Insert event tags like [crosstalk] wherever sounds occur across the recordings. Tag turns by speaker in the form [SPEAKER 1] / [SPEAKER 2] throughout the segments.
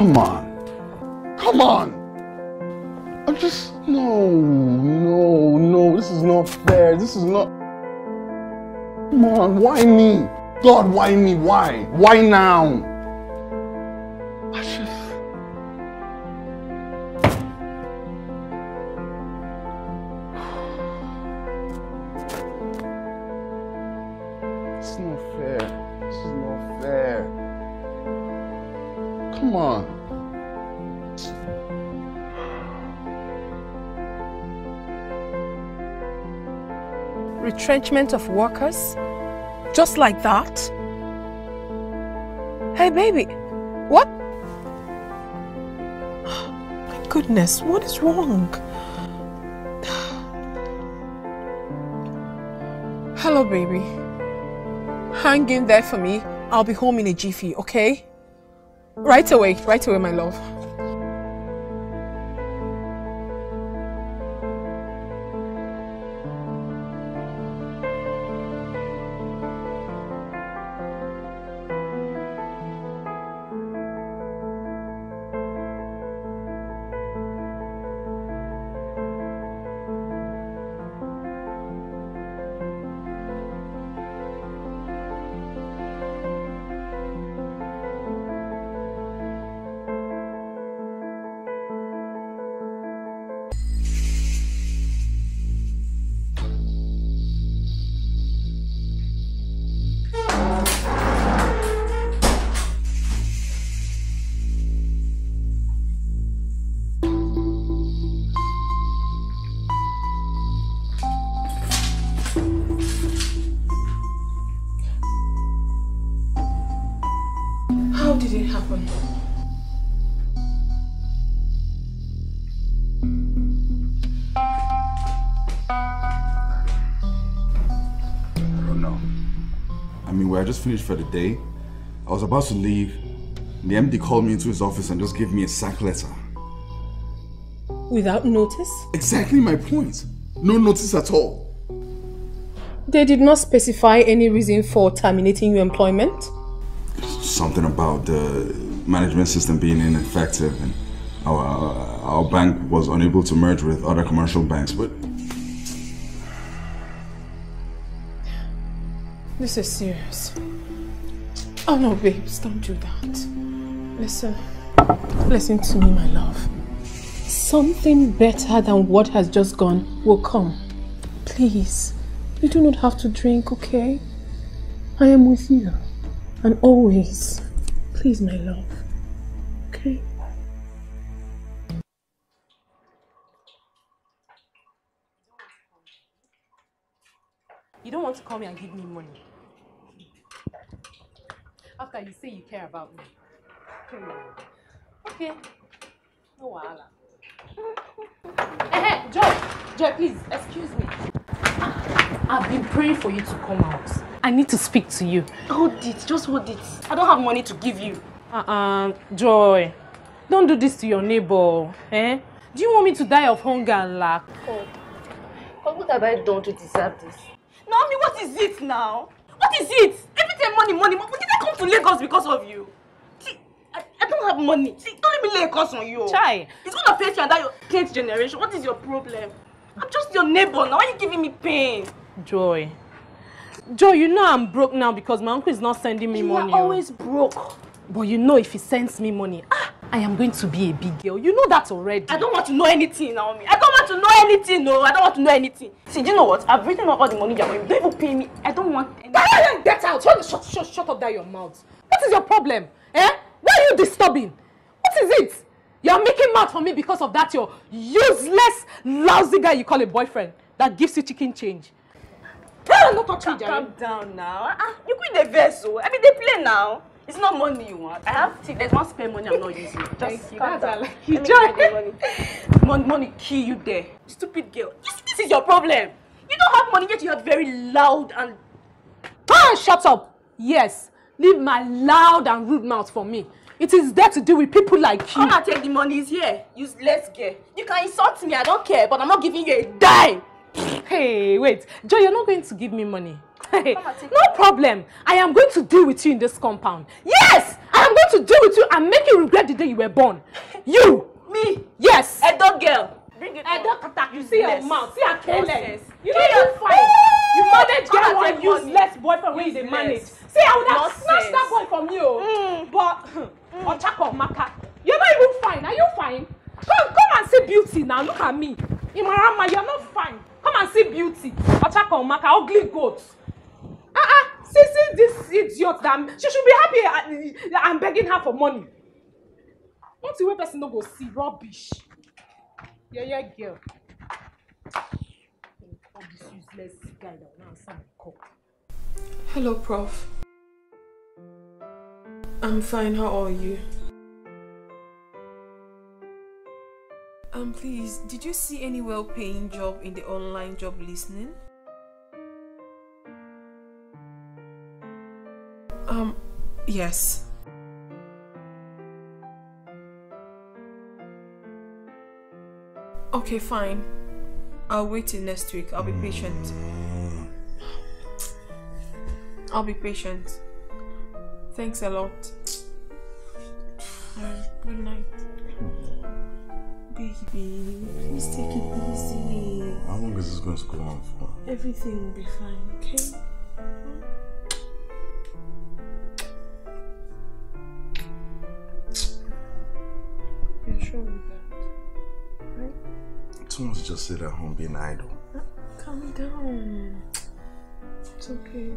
[SPEAKER 1] Come on. Come on. I'm just. No, no, no. This is not fair. This is not. Come on. Why me? God, why me? Why? Why now?
[SPEAKER 2] Retrenchment of workers? Just like that? Hey, baby. What? My goodness, what is wrong? Hello, baby. Hang in there for me. I'll be home in a jiffy, okay? Right away, right away, my love. Oh, happen?
[SPEAKER 1] I don't know. I mean, we had just finished for the day. I was about to leave. The MD called me into his office and just gave me a sack letter.
[SPEAKER 2] Without notice?
[SPEAKER 1] Exactly my point. No notice at all.
[SPEAKER 2] They did not specify any reason for terminating your employment?
[SPEAKER 1] Something about the management system being ineffective and our, our, bank was unable to merge with other commercial banks, but
[SPEAKER 2] This is serious. Oh no, babes, don't do that. Listen, listen to me, my love. Something better than what has just gone will come. Please, you do not have to drink, okay? I am with you. And always. Please, my love. Okay? You don't want to come here and give me money. After you say you care about me. Okay. No wahala. Eh, Joy, Joy, please, excuse me. I've been praying for you to come out. I need to speak to you.
[SPEAKER 3] Hold it, just hold it. I don't have money to give you.
[SPEAKER 2] Uh-uh, Joy. Don't do this to your neighbor. Eh? Do you want me to die of hunger and lack?
[SPEAKER 3] Oh, God, what have I done to deserve this? Naomi, what is it now? What is it? Everything money, money, money. Did I come to Lagos because of you? See, I, I don't have money. See, don't let me lay a curse on you.
[SPEAKER 2] Chai.
[SPEAKER 3] It's gonna affect you and that your 10th generation. What is your problem? I'm just your neighbor now. Why are you giving me pain?
[SPEAKER 2] Joy. Joy, you know I'm broke now because my uncle is not sending me
[SPEAKER 3] You
[SPEAKER 2] money.
[SPEAKER 3] are
[SPEAKER 2] oh.
[SPEAKER 3] always broke.
[SPEAKER 2] But you know if he sends me money, ah, I am going to be a big girl. You know that already.
[SPEAKER 3] I don't want to know anything, Naomi. I don't want to know anything, no. I don't want to know anything. See, do you know what? I've written off all the money you're going. Don't even pay me. I don't want any.
[SPEAKER 2] Get get out! Shut, shut, shut, shut up that your mouth. What is your problem? Eh? Why are you disturbing? What is it? You're making mouth for me because of that your useless, lousy guy you call a boyfriend that gives you chicken change. Hey, no touch me, Jerry.
[SPEAKER 3] calm down now. Ah, you quit the vessel. I mean, they play now. It's not money you want. I have see, there's one spare money I'm not using. [laughs] Just
[SPEAKER 2] Thank you. That's
[SPEAKER 3] down.
[SPEAKER 2] like you,
[SPEAKER 3] Let me get
[SPEAKER 2] Joy.
[SPEAKER 3] the money. money. Money kill you there. Stupid girl. This, this is your problem. You don't have money yet you are very loud and
[SPEAKER 2] Ah, shut up. Yes, leave my loud and rude mouth for me. It is there to deal with people like you.
[SPEAKER 3] come and take the money. is here. Useless girl. You can insult me. I don't care. But I'm not giving you a dime.
[SPEAKER 2] Hey, wait. Joy, you're not going to give me money. Hey, no problem. I am going to deal with you in this compound. Yes, I am going to deal with you and make you regret the day you were born. You!
[SPEAKER 3] Me?
[SPEAKER 2] Yes!
[SPEAKER 3] A dog girl. Bring it on.
[SPEAKER 2] don't you see
[SPEAKER 3] Useless.
[SPEAKER 2] mouth, see her.
[SPEAKER 3] Nonsense.
[SPEAKER 2] You know you fine. You manage get
[SPEAKER 3] and
[SPEAKER 2] useless boyfriend dey
[SPEAKER 3] Useless.
[SPEAKER 2] manage. See, I would have snatched that boy from you.
[SPEAKER 3] Mm.
[SPEAKER 2] But [clears throat] Ochako Maka, you're not even fine. Are you fine? Come, come and see beauty now. Look at me. Imarama, you're not fine. Come and see beauty. Ochako Maka, ugly goat. Ah ah, see see this idiot that she should be happy. I, I'm begging her for money. What the way person no go see rubbish. Yeah girl. This useless guy that now answer my call.
[SPEAKER 4] Hello, Prof. I'm fine. How are you? Um, please, did you see any well-paying job in the online job listening? Um, yes. Okay, fine. I'll wait till next week. I'll be patient. I'll be patient. Thanks a lot. Good night. Baby, please take it easy.
[SPEAKER 1] How long is this going to go on for?
[SPEAKER 4] Everything will be fine, okay? You're sure with that? Right?
[SPEAKER 1] Too much just sit at home being idle.
[SPEAKER 4] Calm down. It's okay.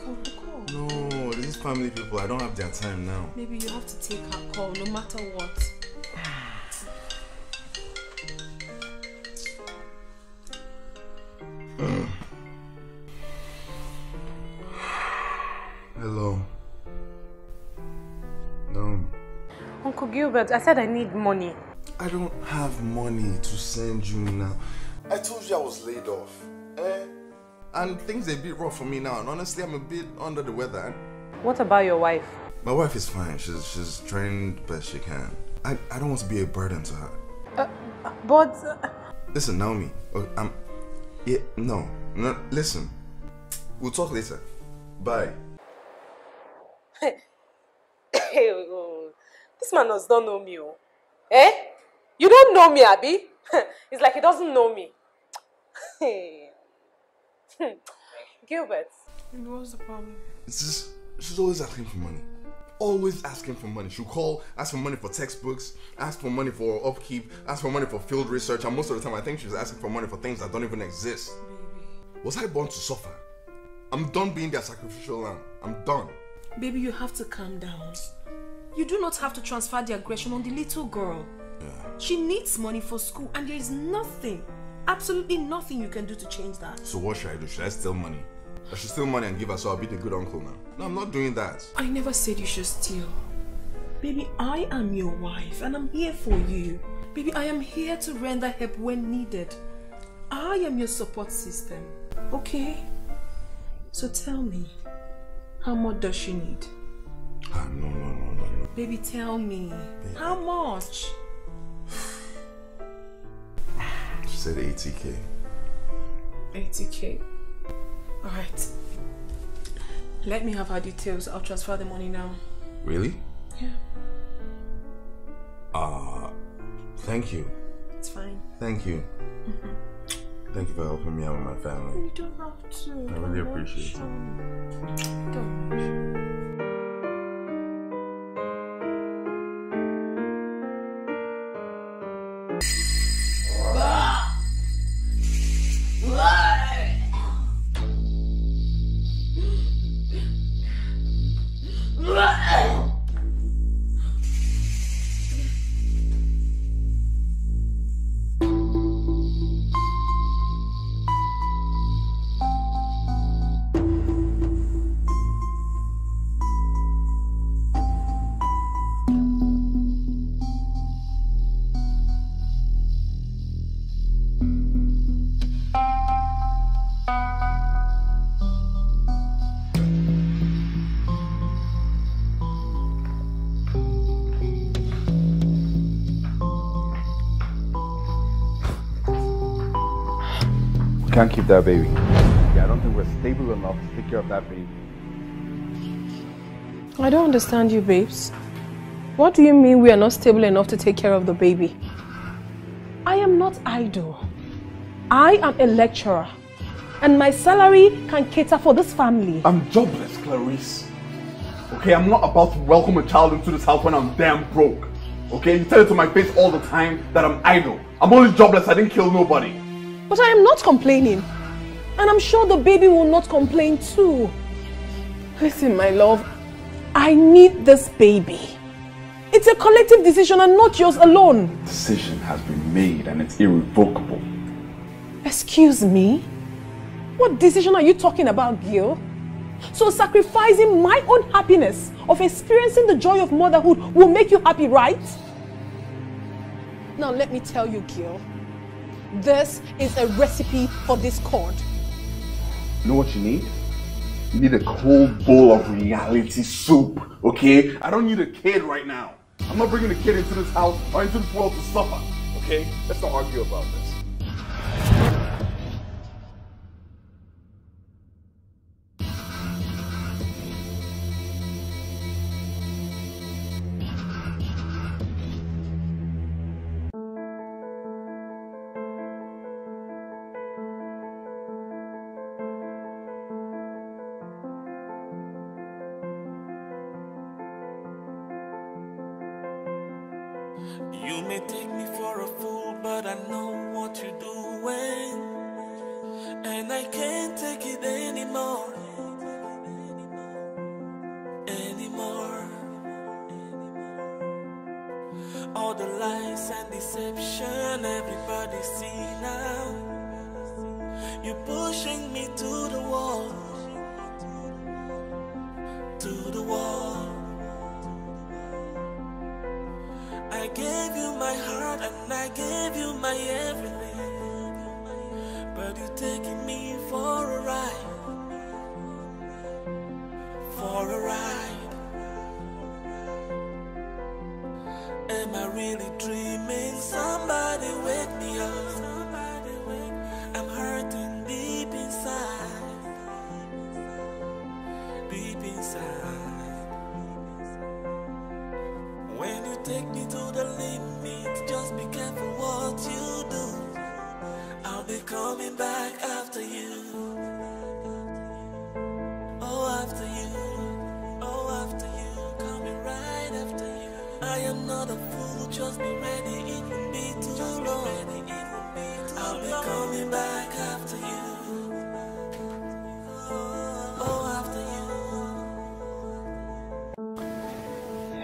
[SPEAKER 1] To her now.
[SPEAKER 4] Pick up the call.
[SPEAKER 1] No, this is family people. I don't have their time now.
[SPEAKER 4] Maybe you have to take her call no matter what. [sighs]
[SPEAKER 1] Hello. No,
[SPEAKER 2] Uncle Gilbert, I said I need money.
[SPEAKER 1] I don't have money to send you now. I told you I was laid off. And things are a bit rough for me now. And honestly, I'm a bit under the weather.
[SPEAKER 2] What about your wife?
[SPEAKER 1] My wife is fine. She's she's trying the best she can. I, I don't want to be a burden to her.
[SPEAKER 2] Uh, but uh,
[SPEAKER 1] Listen, Naomi. oh, I'm. Yeah, no, no. Listen. We'll talk later. Bye.
[SPEAKER 2] Hey, [coughs] this man does not know me. Oh. Eh? You don't know me, Abby? [laughs] it's like he doesn't know me. [coughs] [laughs] Gilbert.
[SPEAKER 4] What's the problem?
[SPEAKER 1] It's just she's always asking for money. Always asking for money. She'll call, ask for money for textbooks, ask for money for upkeep, ask for money for field research, and most of the time I think she's asking for money for things that don't even exist. Was I born to suffer? I'm done being their sacrificial lamb. I'm done.
[SPEAKER 4] Baby, you have to calm down. You do not have to transfer the aggression on the little girl. Yeah. She needs money for school, and there is nothing, absolutely nothing you can do to change that.
[SPEAKER 1] So what should I do? Should I steal money? I should steal money and give her so I'll be the good uncle now. No, I'm not doing that.
[SPEAKER 4] I never said you should steal. Baby, I am your wife, and I'm here for you. Baby, I am here to render help when needed. I am your support system, okay? So tell me, how much does she need?
[SPEAKER 1] Ah, no, no, no, no, no.
[SPEAKER 4] Baby, tell me, how much? [sighs] [sighs]
[SPEAKER 1] She said 80k.
[SPEAKER 4] 80k. Alright. Let me have her details. I'll transfer the money now.
[SPEAKER 1] Really?
[SPEAKER 4] Yeah,
[SPEAKER 1] Ah, thank you.
[SPEAKER 4] it's fine.
[SPEAKER 1] Thank you. Thank you for helping me out with my family.
[SPEAKER 4] You don't have to.
[SPEAKER 1] I really appreciate it.
[SPEAKER 4] it. Don't
[SPEAKER 1] can't keep that baby. Yeah, I don't think we're stable enough to take care of that baby.
[SPEAKER 4] I don't understand you, babes. What do you mean we are not stable enough to take care of the baby? I am not idle. I am a lecturer. And my salary can cater for this family.
[SPEAKER 1] I'm jobless, Clarice. Okay, I'm not about to welcome a child into this house when I'm damn broke. Okay, you tell it to my face all the time that I'm idle. I'm only jobless, I didn't kill nobody.
[SPEAKER 4] But I am not complaining. And I'm sure the baby will not complain too. Listen, my love, I need this baby. It's a collective decision and not yours alone.
[SPEAKER 1] The Decision has been made and it's irrevocable.
[SPEAKER 4] Excuse me? What decision are you talking about, Gil? So sacrificing my own happiness of experiencing the joy of motherhood will make you happy, right? Now let me tell you, Gil. This is a recipe for discord.
[SPEAKER 1] You know what you need? You need a cold bowl of reality soup, okay? I don't need a kid right now. I'm not bringing a kid into this house or into this world to suffer, okay? Let's not argue about this.
[SPEAKER 5] You may take me for a fool, but I know what you're doing. And I can't take it anymore.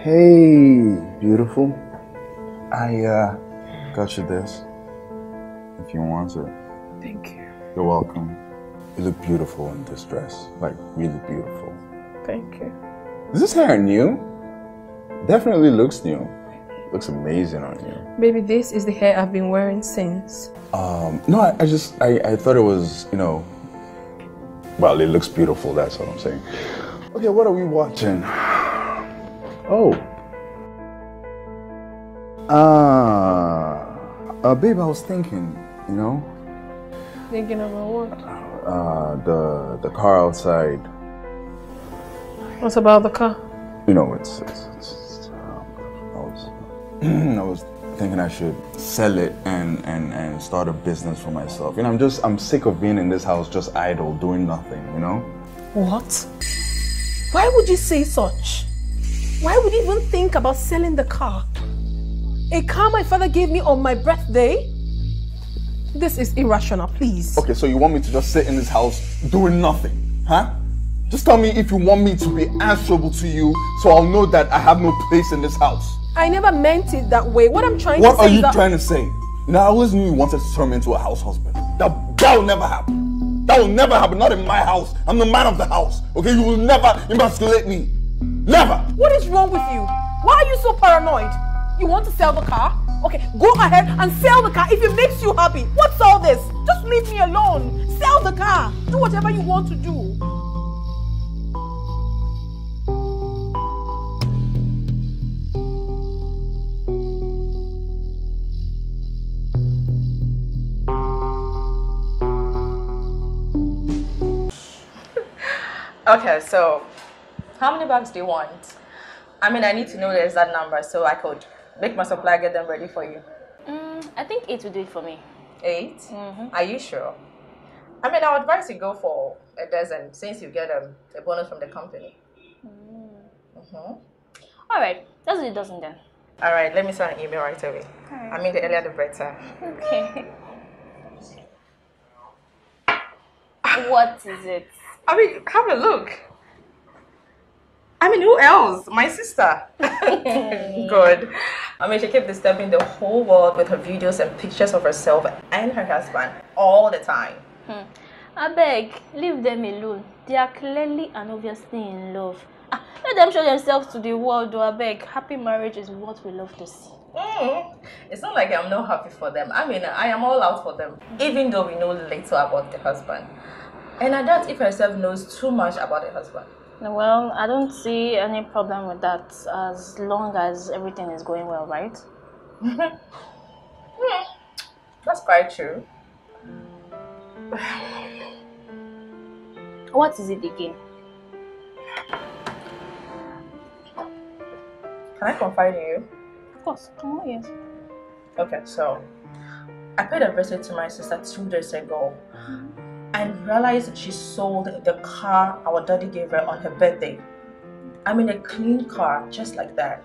[SPEAKER 1] Hey, beautiful. I uh got you this. If you want it.
[SPEAKER 4] Thank you.
[SPEAKER 1] You're welcome. You look beautiful in this dress. Like really beautiful.
[SPEAKER 4] Thank you.
[SPEAKER 1] Is this hair new? Definitely looks new. Looks amazing on you.
[SPEAKER 4] Baby, this is the hair I've been wearing since.
[SPEAKER 1] Um, no, I, I just I, I thought it was, you know, well, it looks beautiful. That's all I'm saying. Okay, what are we watching? Oh. Ah, uh, babe, I was thinking, you know,
[SPEAKER 4] Thinking about what?
[SPEAKER 1] uh, the the car outside.
[SPEAKER 4] What about the car?
[SPEAKER 1] You know, it's it's. it's um, I was [clears throat] I was thinking I should sell it and, and and start a business for myself. You know, I'm just I'm sick of being in this house just idle, doing nothing. You know.
[SPEAKER 4] What? Why would you say such? Why would you even think about selling the car? A car my father gave me on my birthday? This is irrational, please.
[SPEAKER 1] Okay, so you want me to just sit in this house doing nothing, huh? Just tell me if you want me to be answerable to you so I'll know that I have no place in this house.
[SPEAKER 4] I never meant it that way. What I'm trying
[SPEAKER 1] What
[SPEAKER 4] to say
[SPEAKER 1] are you trying to say? You know, I always knew you wanted to turn me into a house husband. That, that will never happen. That will never happen. Not in my house. I'm the man of the house. Okay, you will never emasculate me. Never!
[SPEAKER 4] What is wrong with you? Why are you so paranoid? You want to sell the car? Okay, go ahead and sell the car if it makes you happy. What's all this? Just leave me alone. Sell the car. Do whatever you want to do.
[SPEAKER 6] Okay, so how many bags do you want? I mean, I need to know the exact number so I could make my supplier get them ready for you.
[SPEAKER 7] Mm, I think eight will do it for me.
[SPEAKER 6] 8 Are you sure? I mean, I would advise you go for a dozen since you get um, a bonus from the company. Mm-hmm.
[SPEAKER 7] All right, let's do a dozen then.
[SPEAKER 6] All right, let me send an email right away. I mean, the earlier the better.
[SPEAKER 7] Okay. [laughs] what is it?
[SPEAKER 6] I mean, have a look. I mean, who else? My sister. [laughs] Good. I mean, she kept disturbing the whole world with her videos and pictures of herself and her husband all the time.
[SPEAKER 7] I beg, leave them alone. They are clearly and obviously in love. Ah, let them show themselves to the world, though. I beg, happy marriage is what we love to see.
[SPEAKER 6] Mm. It's not like I'm not happy for them. I mean, I am all out for them, even though we know little about the husband. And I doubt if herself knows too much about the husband.
[SPEAKER 7] Well, I don't see any problem with that as long as everything is going well, right? [laughs]
[SPEAKER 6] That's quite true.
[SPEAKER 7] What is it again?
[SPEAKER 6] Can I confide in you?
[SPEAKER 7] Of course, come on, yes.
[SPEAKER 6] Okay, so I paid a visit to my sister two days ago mm-hmm. And realized she sold the car our daddy gave her on her birthday. I mean, a clean car, just like that.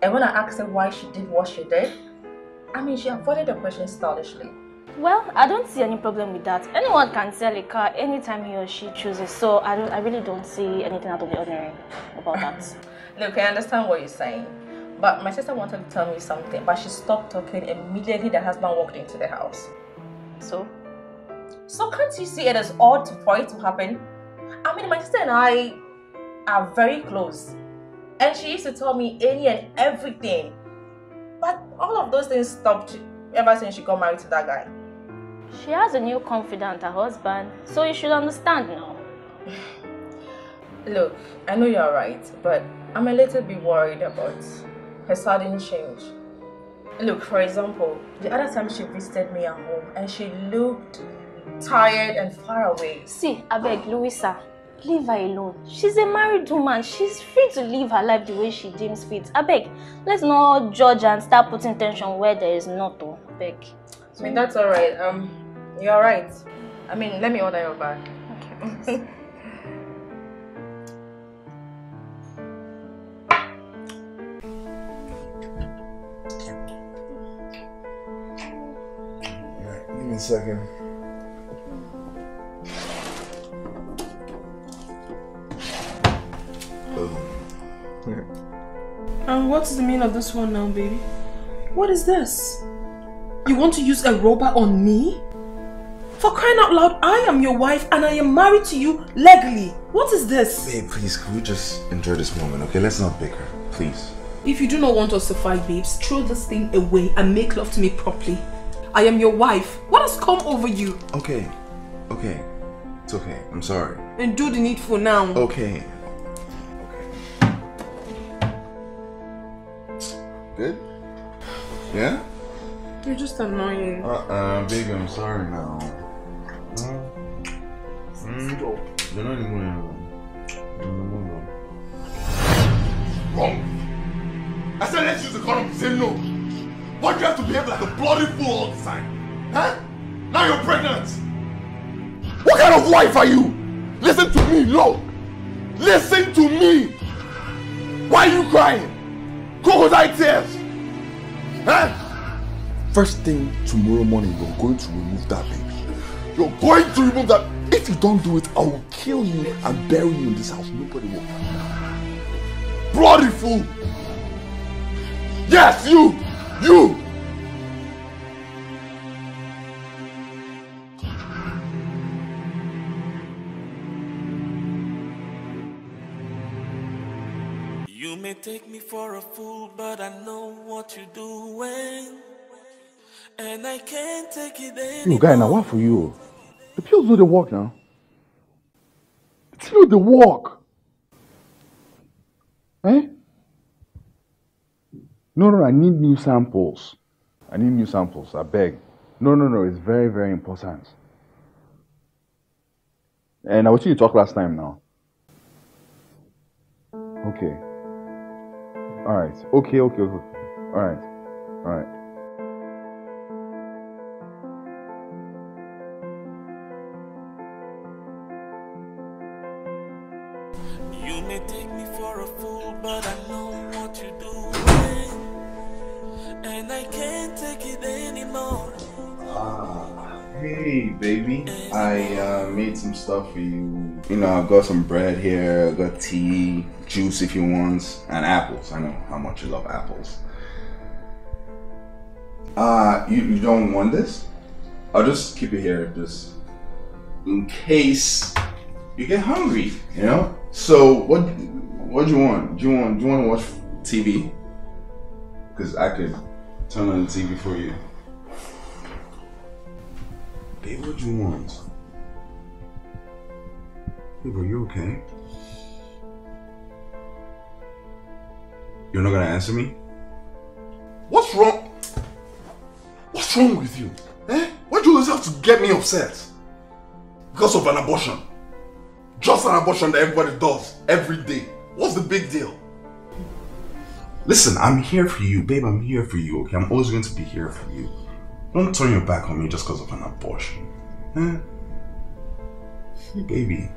[SPEAKER 6] And when I asked her why she did what she did, I mean, she avoided the question stylishly.
[SPEAKER 7] Well, I don't see any problem with that. Anyone can sell a car anytime he or she chooses, so I don't. I really don't see anything out of the ordinary about that. [laughs]
[SPEAKER 6] Look, I understand what you're saying, but my sister wanted to tell me something, but she stopped talking immediately the husband walked into the house.
[SPEAKER 7] So,
[SPEAKER 6] So can't you see it as odd for it to happen? I mean, my sister and I are very close, and she used to tell me any and everything. But all of those things stopped ever since she got married to that guy.
[SPEAKER 7] she has a new confidant, her husband, so you should understand now. [sighs]
[SPEAKER 6] Look, I know you're right, but I'm a little bit worried about her sudden change. Look, for example, the other time she visited me at home and she looked tired and far away.
[SPEAKER 7] See, I beg, Louisa, leave her alone. She's a married woman. She's free to live her life the way she deems fit. I beg, let's not judge and start putting tension where there is not. Oh, I beg.
[SPEAKER 6] I mean, that's alright. Um, you're right. I mean, let me order your bag.
[SPEAKER 7] Okay.
[SPEAKER 1] Alright, [laughs] give me a second.
[SPEAKER 8] And what's the meaning of this one now, baby? What is this? You want to use a robber on me? For crying out loud, I am your wife and I am married to you legally. What is this?
[SPEAKER 1] Babe, please, can we just enjoy this moment, okay? Let's not bicker, please.
[SPEAKER 8] If you do not want us to fight, babes, throw this thing away and make love to me properly. I am your wife. What has come over you?
[SPEAKER 1] Okay, okay. It's okay. I'm sorry.
[SPEAKER 8] And do the needful now.
[SPEAKER 1] Okay. Okay. Good? Yeah?
[SPEAKER 8] You're just annoying.
[SPEAKER 1] Uh-uh, baby, I'm sorry now. Huh? Mm. You're not anymore.
[SPEAKER 9] Wrong. I said let's use the condom. You say no. Why do you have to behave like a bloody fool all the time? Huh? Now you're pregnant. What kind of wife are you? Listen to me, no. Listen to me. Why are you crying? Crocodile tears. Huh? First thing tomorrow morning, you're going to remove that baby. You're going to remove that. If you don't do it, I will kill you and bury you in this house. Nobody will. Bloody fool! Yes, you! You!
[SPEAKER 5] Take me for a fool, but I know what you're doing. And I can't take it anymore.
[SPEAKER 1] You guy, now what for you? The pills do the work now. It's do the work. Eh? No, no, I need new samples. I need new samples. I beg. No, no, no. It's very, very important. And I was you talk last time now. Okay. Alright. Okay, okay, okay. Alright. Alright.
[SPEAKER 5] You may take me for a fool, but I know what you're doing. And I can't take it anymore.
[SPEAKER 1] Hey, baby. I uh, made some stuff for you. You know, I got some bread here, I got tea, juice if you want, and apples. I know how much you love apples. Uh, you, you don't want this? I'll just keep it here, just in case you get hungry, you know? So, what what do you want? Do you want do you want to watch TV? Because I could turn on the TV for you. Babe, what do you want? Babe, are you okay? You're not gonna answer me?
[SPEAKER 9] What's wrong? What's wrong with you? Eh? Why do you always have to get me upset? Because of an abortion. Just an abortion that everybody does every day. What's the big deal?
[SPEAKER 1] Listen, I'm here for you, babe. I'm here for you, okay? I'm always going to be here for you. Don't turn your back on me just because of an abortion. Eh? Baby.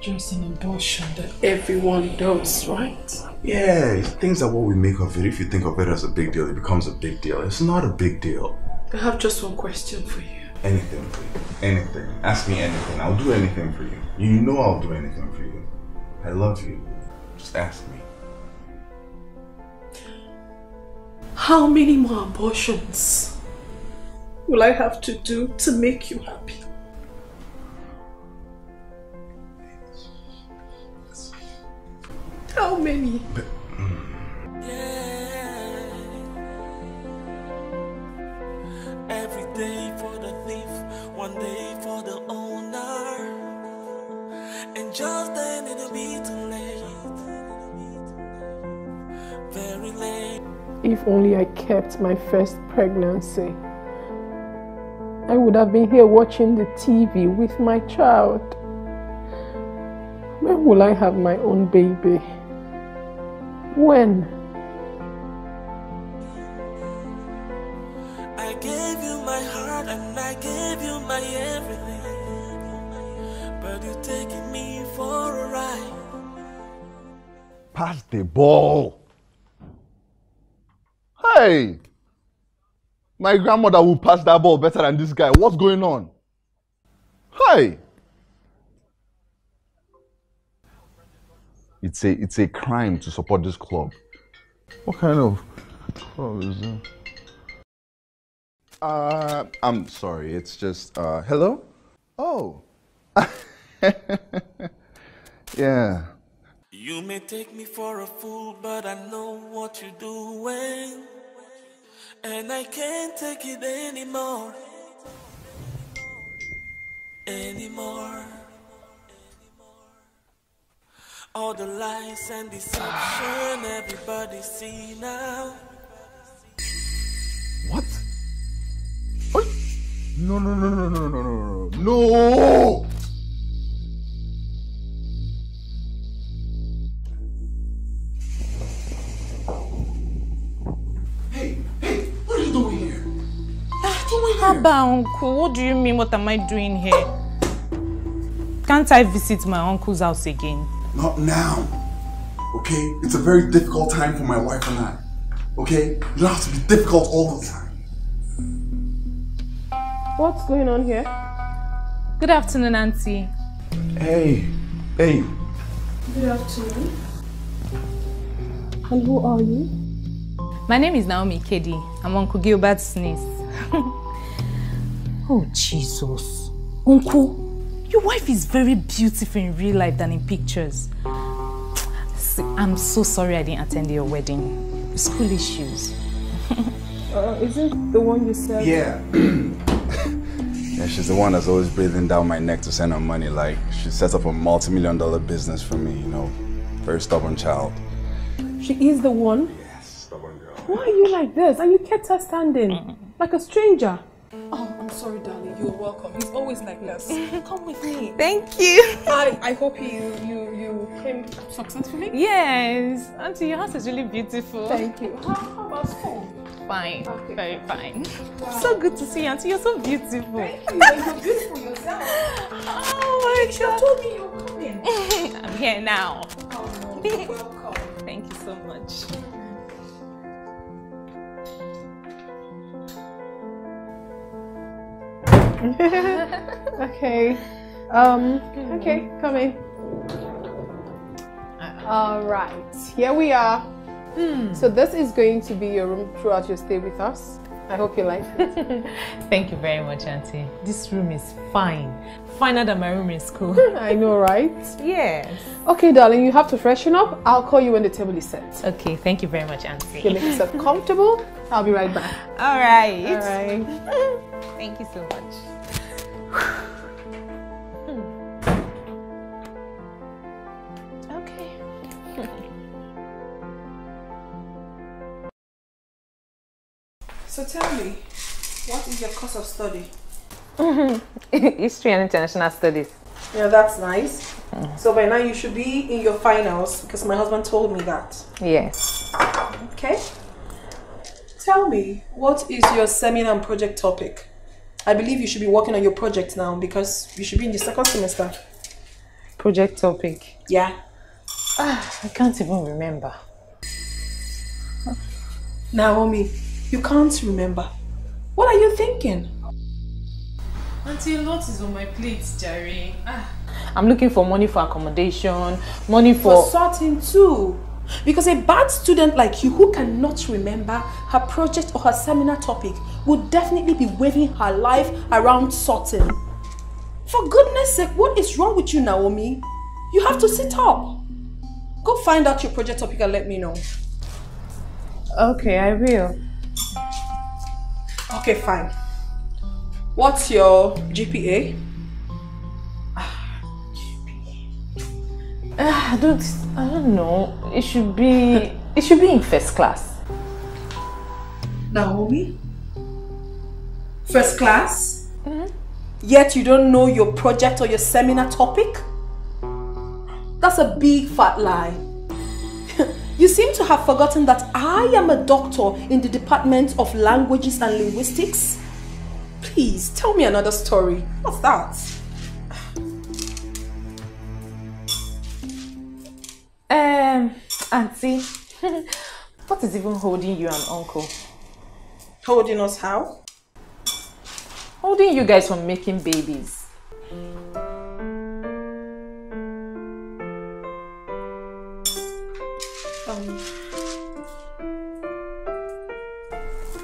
[SPEAKER 4] Just an abortion that everyone does, right?
[SPEAKER 1] Yeah, things are what we make of it. If you think of it as a big deal, it becomes a big deal. It's not a big deal.
[SPEAKER 4] I have just one question for you.
[SPEAKER 1] Anything, babe. Anything. Ask me anything. I'll do anything for you. You know I'll do anything for you. I love you. Just ask me.
[SPEAKER 4] How many more abortions will I have to do to make you happy? How many? Hmm.
[SPEAKER 5] Every day for the thief, one day for the owner. And just then it'll be too late. Very late.
[SPEAKER 4] If only I kept my first pregnancy. I would have been here watching the TV with my child. When will I have my own baby? When?
[SPEAKER 5] I gave you my heart and I gave you my everything. But you're taking me for a ride.
[SPEAKER 9] Pass the ball. Hey! My grandmother will pass that ball better than this guy. What's going on? Hey! It's a it's a crime to support this club. What kind of club is that? Uh, I'm sorry. It's just uh, hello. Oh, [laughs] yeah.
[SPEAKER 5] You may take me for a fool, but I know what you're doing. And I can't take it anymore. Anymore. All the lies and deception everybody see now.
[SPEAKER 9] What? What? No, no, no, no, no, no, no, no. No!
[SPEAKER 1] Hey, hey, what are you doing here?
[SPEAKER 2] Ah, uncle, what do you mean what am I doing here? Can't I visit my uncle's house again?
[SPEAKER 1] Not now. Okay? It's a very difficult time for my wife and I. Okay? You don't have to be difficult all the time.
[SPEAKER 4] What's going on here?
[SPEAKER 2] Good afternoon, Auntie.
[SPEAKER 1] Hey, hey.
[SPEAKER 4] Good afternoon. And who are you?
[SPEAKER 2] My name is Naomi Kedi. I'm Uncle Gilbert's niece. [laughs] oh, Jesus. Uncle, your wife is very beautiful in real life than in pictures. I'm so sorry I didn't attend your wedding. School issues. [laughs]
[SPEAKER 4] Uh, is it the one you said?
[SPEAKER 1] Yeah. [coughs]
[SPEAKER 9] Yeah, she's the one that's always breathing down my neck to send her money. Like, she sets up a multi-million dollar business for me, you know. Very stubborn child.
[SPEAKER 4] She is the one?
[SPEAKER 9] Yes, stubborn girl.
[SPEAKER 4] Why are you like this? And you kept her standing like a stranger. Oh, I'm sorry, darling. You're welcome. He's always like this. [laughs] Come with me.
[SPEAKER 2] Thank you.
[SPEAKER 4] I, I hope you you you came successfully.
[SPEAKER 2] Yes, Auntie, your house is really beautiful.
[SPEAKER 4] Thank you. How, how about school?
[SPEAKER 2] Fine,
[SPEAKER 4] Okay.
[SPEAKER 2] very fine. So good to see you, Auntie. You're so beautiful.
[SPEAKER 4] Thank you. You're beautiful yourself. [laughs]
[SPEAKER 2] Oh my
[SPEAKER 4] You told me you were
[SPEAKER 2] coming. [laughs] I'm here now.
[SPEAKER 4] Oh, welcome. [laughs]
[SPEAKER 10] Okay. Um, okay, come in. All right, here we are. So this is going to be your room throughout your stay with us. I hope you like it. [laughs]
[SPEAKER 2] Thank you very much, Auntie. This room is fine. Finer than my room in school. [laughs]
[SPEAKER 10] I know, right?
[SPEAKER 2] yes.
[SPEAKER 10] Okay, darling, you have to freshen up. I'll call you when the table is set.
[SPEAKER 2] Okay, thank you very much, Auntie.
[SPEAKER 10] You make yourself comfortable. I'll be right back.
[SPEAKER 2] All right.
[SPEAKER 10] All right.
[SPEAKER 2] Thank you so much. Hmm. [laughs] okay.
[SPEAKER 4] So tell me, what is your course of study? [laughs]
[SPEAKER 2] History and International Studies.
[SPEAKER 4] Yeah, that's nice. So by now you should be in your finals because my husband told me that.
[SPEAKER 2] Yes.
[SPEAKER 4] Okay. Tell me, what is your seminar and project topic? I believe you should be working on your project now because you should be in the second semester.
[SPEAKER 2] Project topic.
[SPEAKER 4] Yeah.
[SPEAKER 2] Ah, I can't even remember.
[SPEAKER 4] Naomi, you can't remember. What are you thinking?
[SPEAKER 2] Auntie, a lot is on my plate, Jerry. Ah. I'm looking for money for accommodation, money
[SPEAKER 4] For
[SPEAKER 2] for.
[SPEAKER 4] sorting too. Because a bad student like you who cannot remember her project or her seminar topic would definitely be waving her life around sorting. For goodness sake, what is wrong with you, Naomi? You have to sit up. Go find out your project topic and let me know.
[SPEAKER 2] Okay, I will.
[SPEAKER 4] Okay, fine. What's your GPA?
[SPEAKER 2] Ah, I don't. I don't know. It should be. It should be in first class.
[SPEAKER 4] Naomi? First class? Yet you don't know your project or your seminar topic? That's a big fat lie. [laughs] you seem to have forgotten that I am a doctor in the Department of Languages and Linguistics. Please tell me another story. What's that?
[SPEAKER 2] Um, Auntie, [laughs] what is even holding you and Uncle?
[SPEAKER 4] Holding us how?
[SPEAKER 2] Holding you guys from making babies.
[SPEAKER 4] Um,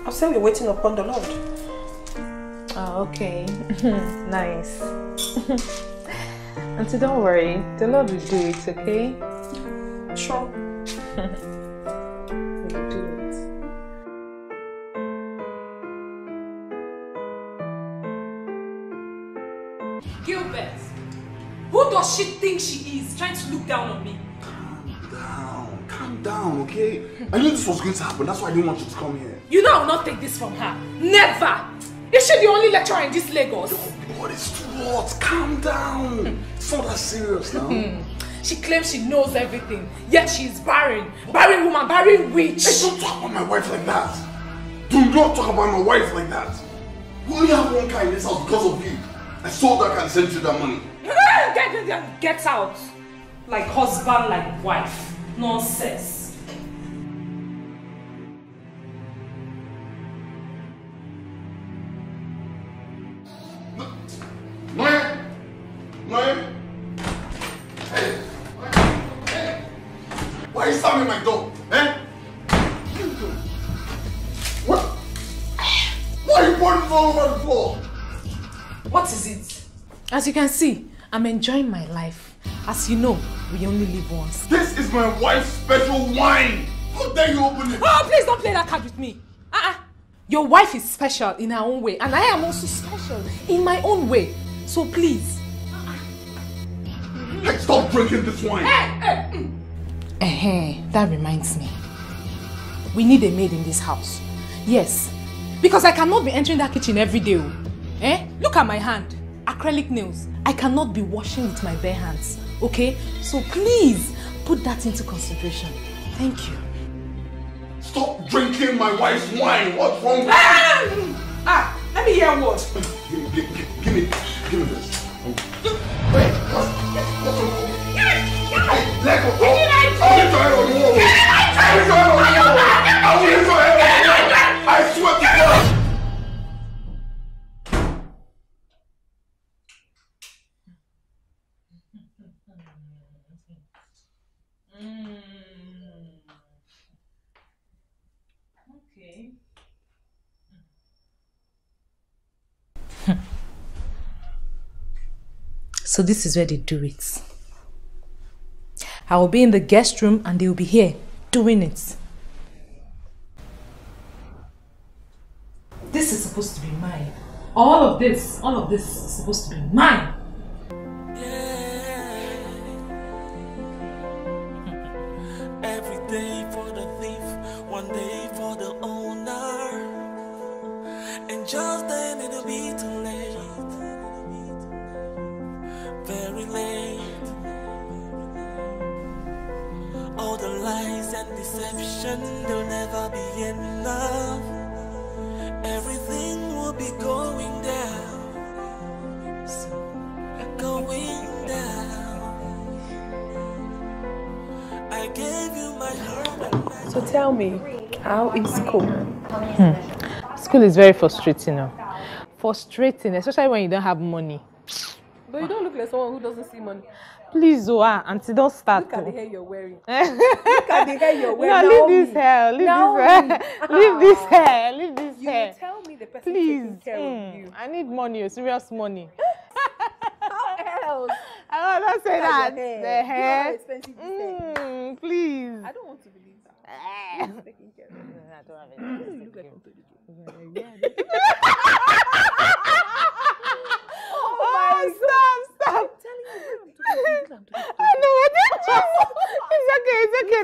[SPEAKER 4] I'll say we're waiting upon the Lord.
[SPEAKER 2] Oh, okay. [laughs] nice. [laughs] Auntie, don't worry. The Lord will do it, okay?
[SPEAKER 4] Sure. [laughs] does she think she is trying to look down on me?
[SPEAKER 1] Calm down, calm down, okay? I knew this was going to happen. That's why I didn't want you to come here.
[SPEAKER 4] You know I will not take this from her. Never! Is she the only lecturer in this Lagos?
[SPEAKER 1] What is too hot? Calm down. It's not that serious now. Hmm.
[SPEAKER 4] She claims she knows everything, yet she is barren. Barren woman, barren witch.
[SPEAKER 1] Hey, don't talk about my wife like that. Do not talk about my wife like that. We only have one car in this house because of you. I sold that car and sent you that money.
[SPEAKER 4] Get, get, get, get out. Like husband, like wife. Nonsense.
[SPEAKER 1] Noye! Noye! Hey! Hey! Why you slamming my door? Eh? What? Why are you pouring this all over the floor?
[SPEAKER 4] What is it?
[SPEAKER 2] As you can see, I'm enjoying my life. As you know, we only live once.
[SPEAKER 1] This is my wife's special wine! How dare you open it?
[SPEAKER 2] Oh, please don't play that card with me. Uh-uh. Your wife is special in her own way, and I am also special in my own way. So please.
[SPEAKER 1] Hey, stop drinking this wine!
[SPEAKER 2] Eh, that reminds me. We need a maid in this house. Yes, Because I cannot be entering that kitchen every day. oh. Eh? Look at my hand. Acrylic nails. I cannot be washing with my bare hands. Okay? So please put that into consideration. Thank you.
[SPEAKER 9] Stop drinking my wife's wine. What's wrong with
[SPEAKER 8] Ah! ah! Let me hear what.
[SPEAKER 9] Give me, give, give, give me, give me this. Wait, what's, what's wrong? Hey, let go. Oh, I will hit your head on the wall. I will hit your head on the wall. [laughs] I will hit your head on the wall. I swear to God.
[SPEAKER 2] So this is where they do it. I will be in the guest room and they will be here doing it. This is supposed to be mine. All of this, all of this is supposed to be mine. [laughs]
[SPEAKER 5] Day deception, they'll never be enough. Everything will be going down. Going down. I gave you my heart
[SPEAKER 4] So tell me, how is school? Hmm.
[SPEAKER 11] School is very frustrating now. Frustrating, especially when you don't have money.
[SPEAKER 4] But you don't look like someone who doesn't see money.
[SPEAKER 11] Please, oh, ah, auntie, don't start.
[SPEAKER 4] Look at the
[SPEAKER 11] oh.
[SPEAKER 4] hair you're wearing. [laughs] Look at the hair you're
[SPEAKER 11] No,
[SPEAKER 4] wearing.
[SPEAKER 11] leave
[SPEAKER 4] Naomi.
[SPEAKER 11] this hair, leave
[SPEAKER 4] Naomi.
[SPEAKER 11] this hair, [laughs] leave this hair, leave this
[SPEAKER 4] You
[SPEAKER 11] hair.
[SPEAKER 4] tell me the person
[SPEAKER 11] Please,
[SPEAKER 4] taking care
[SPEAKER 11] mm,
[SPEAKER 4] of you.
[SPEAKER 11] I need money, oh, serious money. [laughs]
[SPEAKER 4] How else?
[SPEAKER 11] I don't say
[SPEAKER 4] Look at
[SPEAKER 11] that.
[SPEAKER 4] your hair.
[SPEAKER 11] The
[SPEAKER 4] how
[SPEAKER 11] hair.
[SPEAKER 4] expensive this hair is.
[SPEAKER 11] Mm, please.
[SPEAKER 4] I don't want to believe that. Taking care of you?
[SPEAKER 11] I don't have
[SPEAKER 4] You
[SPEAKER 11] it.
[SPEAKER 4] look like Uncle Jojo.
[SPEAKER 11] Oh, stop, stop. [laughs] I know what it is. It's okay, it's okay.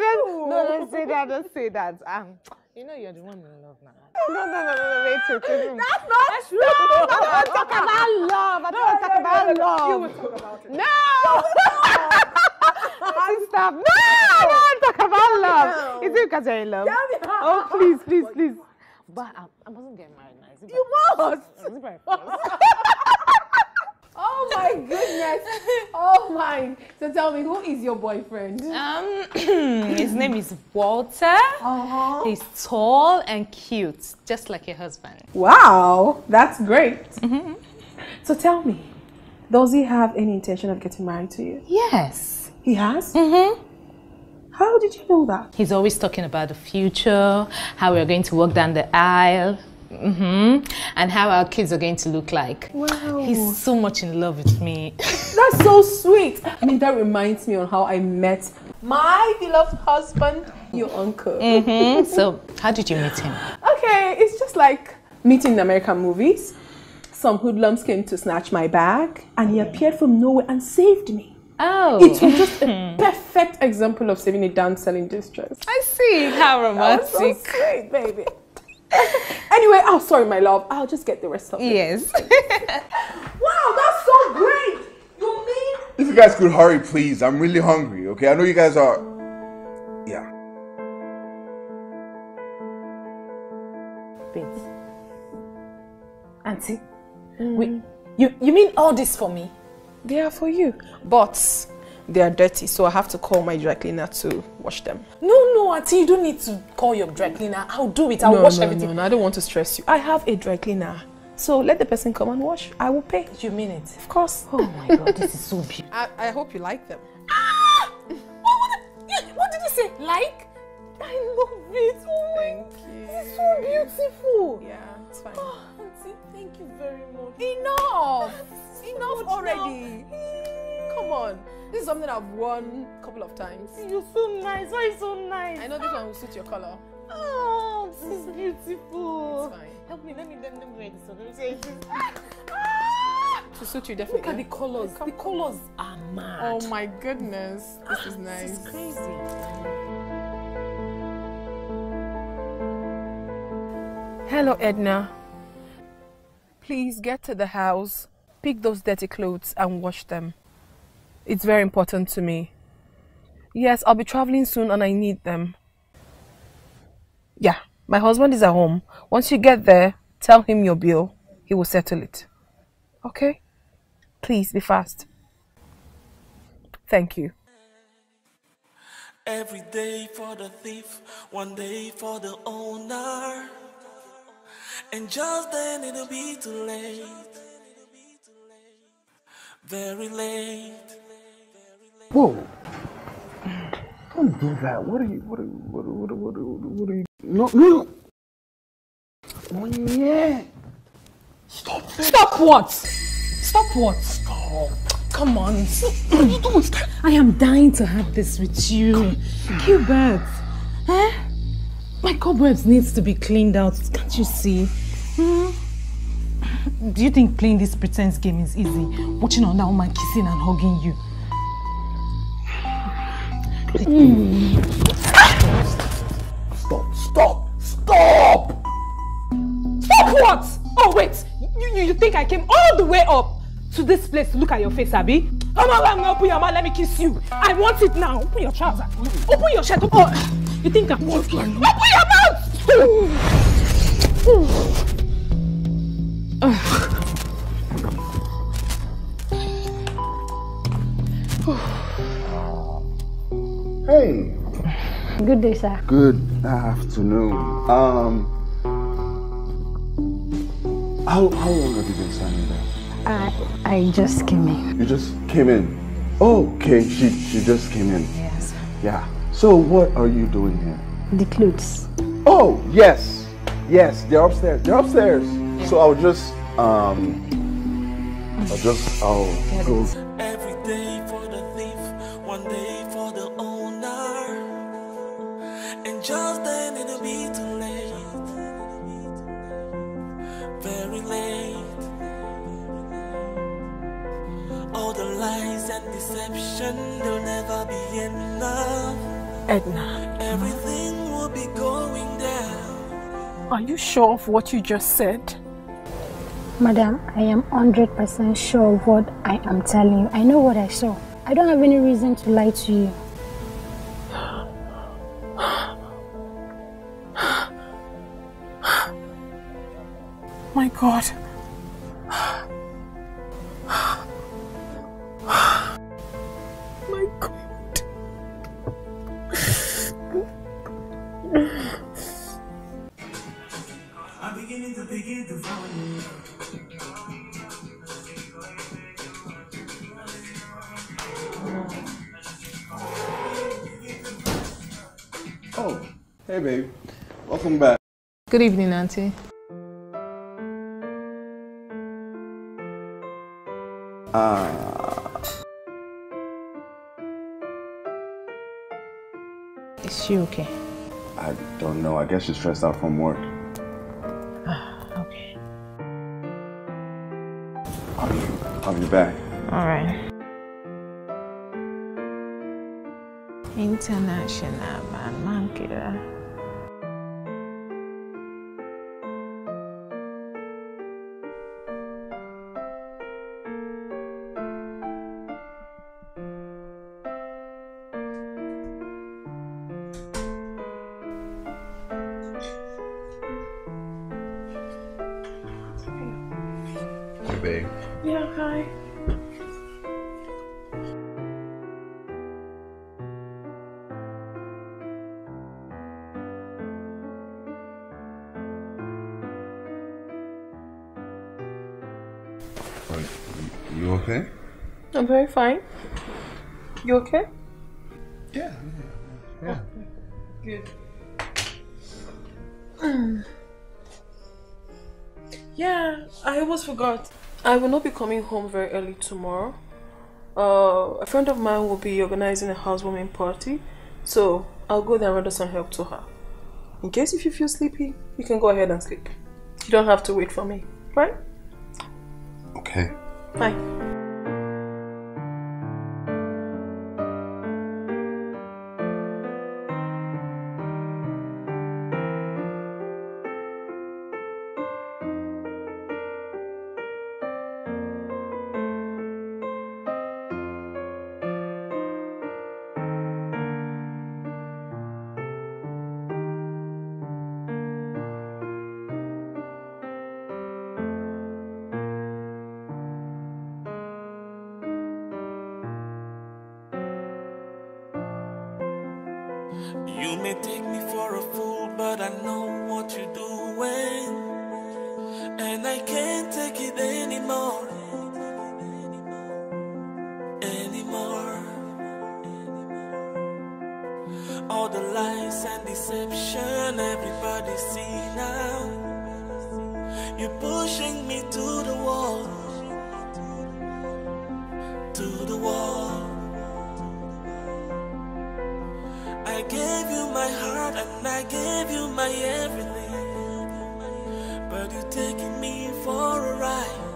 [SPEAKER 11] No, don't say that, don't say that. Um, you know you're the one in love now. No, no, no, no, no, wait, wait, wait.
[SPEAKER 4] That's not true.
[SPEAKER 11] I don't want to talk about love. I don't want to talk about love.
[SPEAKER 4] You will talk about it.
[SPEAKER 11] No! [laughs] Stop. No! I don't want to talk about love. Is it because you're in love?
[SPEAKER 4] Tell me how.
[SPEAKER 11] Oh, please, please, please. But I, I wasn't getting married now. Is it
[SPEAKER 4] You
[SPEAKER 11] by-
[SPEAKER 4] must.
[SPEAKER 11] Is it?
[SPEAKER 4] Oh my goodness. Oh my. So tell me, who is your boyfriend?
[SPEAKER 2] Um, [clears throat] his name is Walter.
[SPEAKER 4] Uh-huh.
[SPEAKER 2] He's tall and cute, just like your husband.
[SPEAKER 4] Wow, that's great. So tell me, does he have any intention of getting married to you?
[SPEAKER 2] Yes.
[SPEAKER 4] He has? Mm-hmm. How did you know that?
[SPEAKER 2] He's always talking about the future, how we're going to walk down the aisle, hmm and how our kids are going to look like.
[SPEAKER 4] Wow.
[SPEAKER 2] He's so much in love with me. [laughs]
[SPEAKER 4] That's so sweet. I mean, that reminds me on how I met my beloved husband, your uncle.
[SPEAKER 2] hmm So, how did you meet him?
[SPEAKER 4] Okay, it's just like meeting in American movies. Some hoodlums came to snatch my bag, and he appeared from nowhere and saved me.
[SPEAKER 2] Oh,
[SPEAKER 4] It was just a hmm. perfect example of saving a damsel in distress.
[SPEAKER 2] I see. How
[SPEAKER 4] That was so
[SPEAKER 2] romantic.
[SPEAKER 4] sweet, baby. [laughs] anyway, oh sorry, my love. I'll just get the rest of it.
[SPEAKER 2] Yes. [laughs]
[SPEAKER 4] Wow, that's so great. You mean?
[SPEAKER 9] If you guys could hurry, please. I'm really hungry, okay? I know you guys are. Yeah.
[SPEAKER 2] Wait. Hmm. Auntie, we, you, you mean all this for me?
[SPEAKER 4] They are for you, but they are dirty, so I have to call my dry cleaner to wash them.
[SPEAKER 2] No, no, Auntie, you don't need to call your dry cleaner. I'll do it. I'll wash
[SPEAKER 4] no,
[SPEAKER 2] everything.
[SPEAKER 4] No, no, I don't want to stress you. I have a dry cleaner, so let the person come and wash. I will pay.
[SPEAKER 2] You mean it?
[SPEAKER 4] Of course.
[SPEAKER 2] Oh my god, this is so beautiful.
[SPEAKER 4] I, I hope you like them. Ah!
[SPEAKER 2] what, what, what did you say? Like? I love it. Oh my
[SPEAKER 4] Thank you.
[SPEAKER 2] This is so beautiful.
[SPEAKER 4] Yeah, it's fine.
[SPEAKER 2] Ah, oh, Auntie, thank you very much.
[SPEAKER 4] Enough! [laughs] Enough already.
[SPEAKER 2] now.
[SPEAKER 4] Come on. This is something I've worn a couple of times.
[SPEAKER 2] You're so nice. Why are you so nice?
[SPEAKER 4] I know this one will suit your color.
[SPEAKER 2] Oh, this is beautiful.
[SPEAKER 4] It's fine.
[SPEAKER 2] Help me. Let me let me wear this. one. Let me this. [laughs]
[SPEAKER 4] To suit you, definitely.
[SPEAKER 2] Look at the colors. The colors are mad.
[SPEAKER 4] Oh my goodness. This is ah, nice.
[SPEAKER 2] This
[SPEAKER 4] nice.
[SPEAKER 2] is crazy.
[SPEAKER 4] Hello, Edna. Please get to the house, pick those dirty clothes and wash them. It's very important to me. Yes, I'll be traveling soon and I need them. Yeah, my husband is at home. Once you get there, tell him your bill. He will settle it. Okay? Please be fast. Thank you.
[SPEAKER 5] Every day for the thief, one day for the owner. And just then it'll be too late. Very late.
[SPEAKER 1] Whoa. Don't do that. What are you, what are you, what are, what are, what are, what are you, no, no. Oh, yeah. Stop this.
[SPEAKER 2] Stop what? Stop what? Stop. Come on. What are you doing? I am dying to have this with you. Gilbert. Eh? My cobwebs needs to be cleaned out. Can't you see? Hmm? Do you think playing this pretense game is easy? Watching another woman kissing and hugging you.
[SPEAKER 1] Stop, stop, stop!
[SPEAKER 2] Stop what? Oh wait, you, you, you think I came all the way up to this place to look at your face, Abby? Come on, come on, open your mouth, let me kiss you. I want it now. Open your trousers. Open your shirt. Oh, you think I'm? Open your mouth! [sighs]
[SPEAKER 1] Hey,
[SPEAKER 12] Good day, sir.
[SPEAKER 1] good afternoon. Um, how, how long have you been standing there?
[SPEAKER 12] I I just came in.
[SPEAKER 1] You just came in. Oh, okay, she, she just came in.
[SPEAKER 12] Yes.
[SPEAKER 1] Yeah. So what are you doing here?
[SPEAKER 12] The clothes.
[SPEAKER 1] Oh, yes. Yes, they're upstairs. They're upstairs. So I'll just, um, I'll just, I'll go.
[SPEAKER 5] Every day for the thief, one day for the owner. And just then it'll be too late. Very late. All the lies and deception, they'll never be enough.
[SPEAKER 4] Edna,
[SPEAKER 5] Everything will be going down.
[SPEAKER 4] are you sure of what you just said?
[SPEAKER 12] Madam, I am 100% sure of what I am telling you. I know what I saw. I don't have any reason to lie to you.
[SPEAKER 4] My God.
[SPEAKER 2] Good evening, Auntie.
[SPEAKER 1] Uh,
[SPEAKER 2] Is she okay?
[SPEAKER 1] I don't know. I guess she's stressed out from work.
[SPEAKER 2] Okay.
[SPEAKER 1] I'll be, I'll be back.
[SPEAKER 2] Alright. International man, man
[SPEAKER 1] babe.
[SPEAKER 4] Yeah, hi.
[SPEAKER 1] You, you okay?
[SPEAKER 4] I'm very fine. You okay?
[SPEAKER 1] Yeah. Yeah.
[SPEAKER 4] Good. [clears throat] Yeah, I almost forgot. I will not be coming home very early tomorrow. Uh, a friend of mine will be organizing a housewarming party, so I'll go there and render some help to her. In case if you feel sleepy, you can go ahead and sleep. You don't have to wait for me, right?
[SPEAKER 1] Okay.
[SPEAKER 4] Bye.
[SPEAKER 5] But you're taking me for a ride.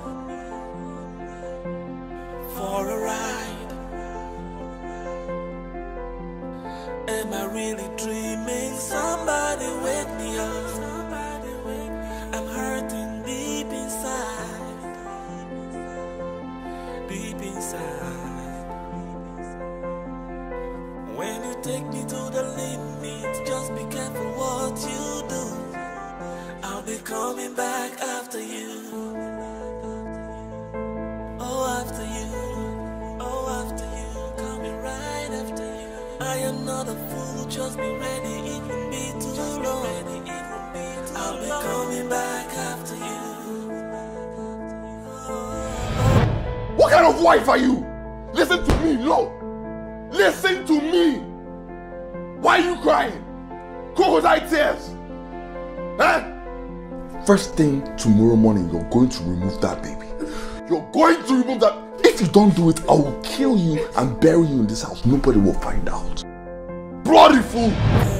[SPEAKER 9] Kind of wife are you? Listen to me, no. Listen to me. Why are you crying? Crocodile tears. Huh? First thing tomorrow morning, you're going to remove that baby. You're going to remove that. If you don't do it, I will kill you and bury you in this house. Nobody will find out. Bloody fool!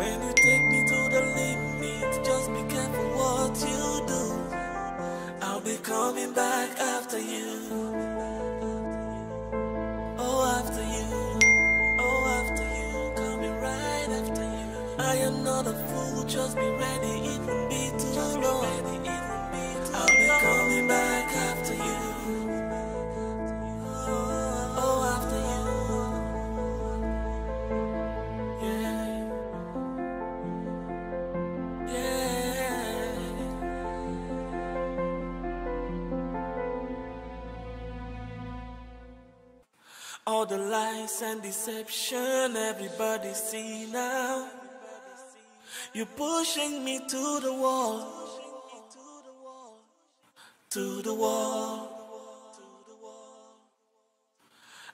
[SPEAKER 5] When you take me to the limit, just be careful what you do. I'll be coming back after you. Oh, after you. Oh, after you. Coming right after you. I am not a fool, just be ready. Lies and deception everybody see now. You're pushing me to the wall. To the wall.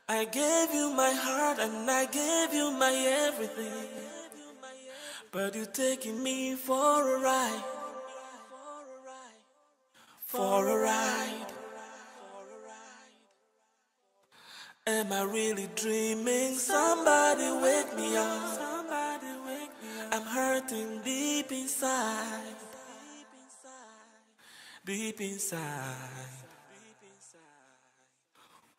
[SPEAKER 5] I gave you my heart and I gave you my everything. But you're taking me for a ride. For a ride. Am I really dreaming? Somebody wake me up. I'm hurting deep inside. Deep inside.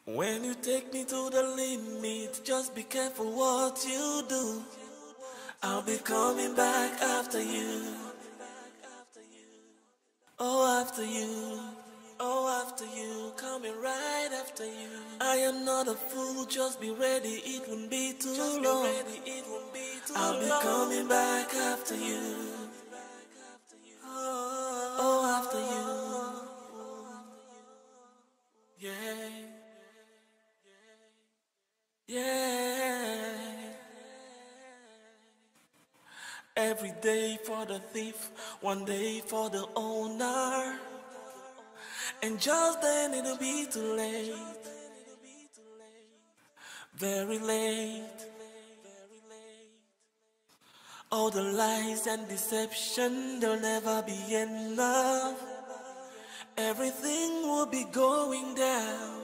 [SPEAKER 5] When you take me to the limit, just be careful what you do. I'll be coming back after you. Oh, after you. Oh, after you. Coming right after you. I am not a fool, just be ready. It won't be too long. I'll be coming back after you. Oh, after you. Yeah. Yeah. Every day for the thief, one day for the owner. And just then it'll be too late. Very late. All the lies and deception, they'll never be enough. Everything will be going down.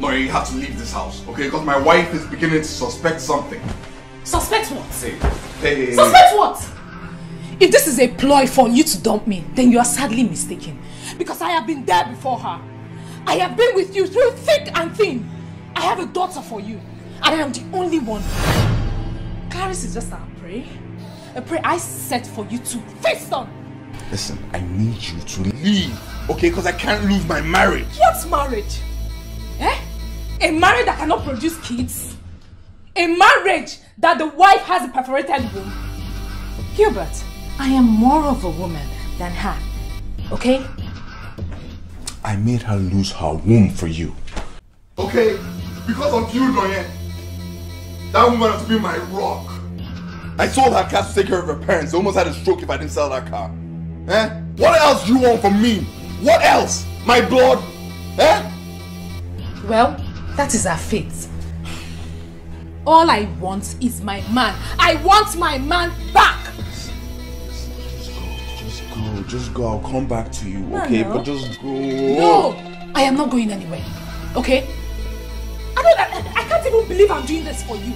[SPEAKER 1] No, you have to leave this house, okay? Because my wife is beginning to suspect something.
[SPEAKER 2] Suspect what?
[SPEAKER 1] Hey, hey, hey.
[SPEAKER 2] Suspect what? If this is a ploy for you to dump me, then you are sadly mistaken. Because I have been there before her. I have been with you through thick and thin. I have a daughter for you. And I am the only one. Clarice is just a prey. A prey I set for you to feast on.
[SPEAKER 1] Listen, I need you to leave, okay? Because I can't lose my marriage.
[SPEAKER 2] What's marriage? Eh? A marriage that cannot produce kids? A marriage that the wife has a perforated womb? Gilbert, I am more of a woman than her. Okay?
[SPEAKER 1] I made her lose her womb for you. Okay? Because of you, Doyen. That woman has been my rock. I sold her car to take care of her parents. They almost had a stroke if I didn't sell that car. Eh? What else do you want from me? What else? My blood? Eh?
[SPEAKER 2] Well, that is her fate. All I want is my man. I want my man back.
[SPEAKER 1] Just go, just go. I'll come back to you,
[SPEAKER 2] No,
[SPEAKER 1] okay?
[SPEAKER 2] no.
[SPEAKER 1] But just go.
[SPEAKER 2] No, I am not going anywhere. Okay? I don't. I, I can't even believe I'm doing this for you.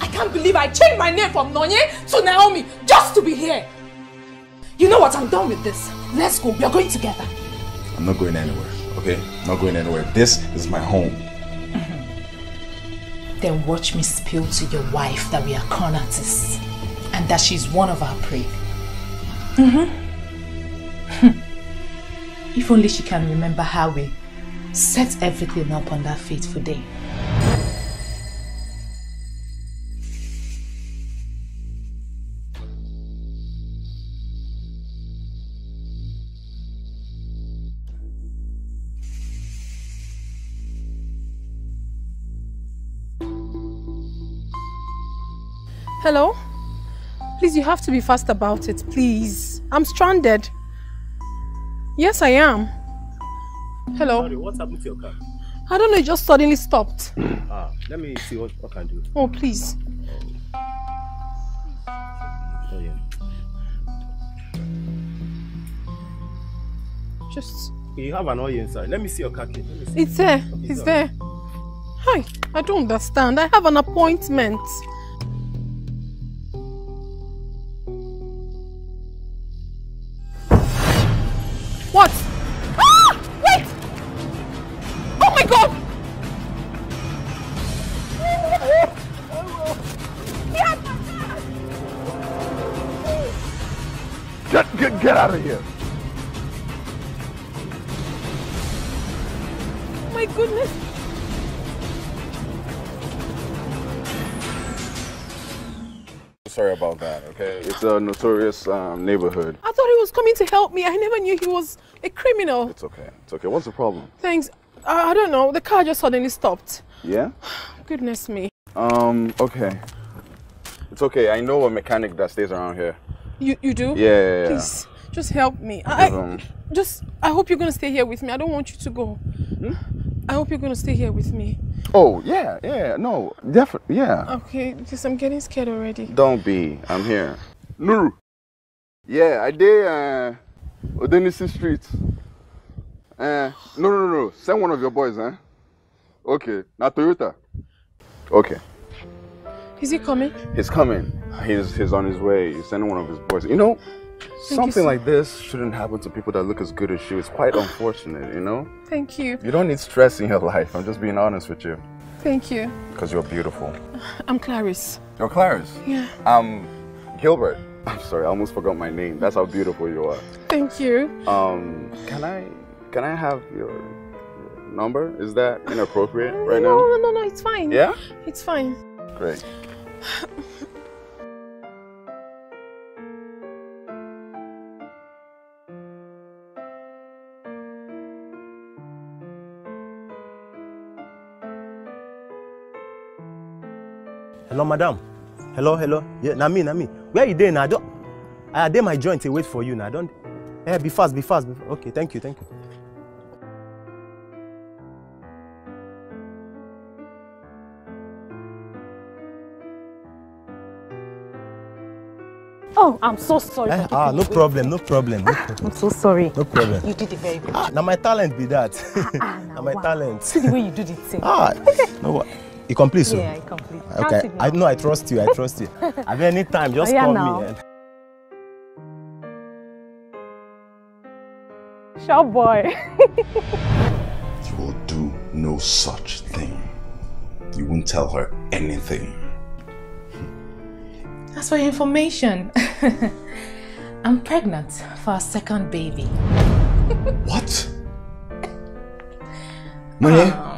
[SPEAKER 2] I can't believe I changed my name from Nonye to Naomi just to be here. You know what? I'm done with this. Let's go. We are going together.
[SPEAKER 1] I'm not going anywhere, okay? I'm not going anywhere. This is my home.
[SPEAKER 2] Then watch me spill to your wife that we are con artists and that she's one of our prey. Mm-hmm. If only she can remember how we set everything up on that fateful day.
[SPEAKER 4] Hello? Please, you have to be fast about it, please. I'm stranded. Yes, I am. Hello?
[SPEAKER 13] Sorry, what's happened to your car?
[SPEAKER 4] I don't know, it just suddenly stopped.
[SPEAKER 13] Ah, let me see what, what I can do.
[SPEAKER 4] Oh, please.
[SPEAKER 13] Oh, yeah.
[SPEAKER 4] Just.
[SPEAKER 13] You have an oil inside. Let me see your car key. Let me see.
[SPEAKER 4] It's there.
[SPEAKER 13] Okay,
[SPEAKER 4] It's there. Hi. I don't understand. I have an appointment.
[SPEAKER 1] Notorious um, neighborhood.
[SPEAKER 4] I thought he was coming to help me. I never knew he was a criminal.
[SPEAKER 1] It's okay. It's okay. What's the problem?
[SPEAKER 4] Thanks. I, I don't know. The car just suddenly stopped.
[SPEAKER 1] Yeah? [sighs]
[SPEAKER 4] Goodness me.
[SPEAKER 1] Um, okay. It's okay. I know a mechanic that stays around here.
[SPEAKER 4] You you do?
[SPEAKER 1] Yeah, yeah, yeah.
[SPEAKER 4] Please, just help me. I,
[SPEAKER 1] him-
[SPEAKER 4] just I hope you're gonna stay here with me. I don't want you to go. Hmm? I hope you're gonna stay here with me.
[SPEAKER 1] Oh, yeah, yeah. No, definitely. Yeah.
[SPEAKER 4] Okay, because I'm getting scared already.
[SPEAKER 1] Don't be. I'm here. Nuru. Yeah, I did uh Odenisi Street. Uh no no no no. Send one of your boys, eh? Okay. Now Toyota. Okay.
[SPEAKER 4] Is he coming?
[SPEAKER 1] He's coming. He's he's on his way. He's sending one of his boys. You know,
[SPEAKER 4] you,
[SPEAKER 1] something
[SPEAKER 4] sir.
[SPEAKER 1] like this shouldn't happen to people that look as good as you. It's quite unfortunate, you know?
[SPEAKER 4] Thank you.
[SPEAKER 1] You don't need stress in your [laughs] life. I'm just being honest with you.
[SPEAKER 4] Thank you.
[SPEAKER 1] Because you're beautiful.
[SPEAKER 4] I'm Clarice.
[SPEAKER 1] You're Clarice?
[SPEAKER 4] Yeah.
[SPEAKER 1] I'm Gilbert. I'm sorry, I almost forgot my name. That's how beautiful you are.
[SPEAKER 4] Thank you.
[SPEAKER 1] Um, can I can I have your, your number? Is that inappropriate right
[SPEAKER 4] no,
[SPEAKER 1] now?
[SPEAKER 4] no, no, no. It's fine.
[SPEAKER 1] Yeah?
[SPEAKER 4] It's fine.
[SPEAKER 1] Great.
[SPEAKER 13] Hello, madam. Hello, hello. Yeah, na me, na me. Where you dey now? I don't. I dey my joint. dey wait for you now. Don't. Eh, be fast, be fast. Be Okay, thank you, thank you.
[SPEAKER 12] Oh, I'm so sorry.
[SPEAKER 13] Eh, ah, no problem, no problem, no problem.
[SPEAKER 12] I'm so sorry.
[SPEAKER 13] No problem.
[SPEAKER 12] You did it very good.
[SPEAKER 13] Ah, now my talent be that.
[SPEAKER 12] Ah, [laughs]
[SPEAKER 13] now
[SPEAKER 12] now,
[SPEAKER 13] my
[SPEAKER 12] wow.
[SPEAKER 13] talent.
[SPEAKER 12] See the way you do the thing.
[SPEAKER 13] Ah, Okay. no, what? You complete, so?
[SPEAKER 12] Yeah, I complete.
[SPEAKER 13] Okay, I
[SPEAKER 12] now.
[SPEAKER 13] know I trust you. I trust you. [laughs] At any time, just
[SPEAKER 12] Oh, yeah,
[SPEAKER 13] call
[SPEAKER 12] now.
[SPEAKER 13] me.
[SPEAKER 12] Sure boy. [laughs]
[SPEAKER 9] You will do no such thing. You won't tell her anything. [laughs]
[SPEAKER 2] As for information, I'm pregnant for a second baby.
[SPEAKER 9] What? Money?
[SPEAKER 5] Oh.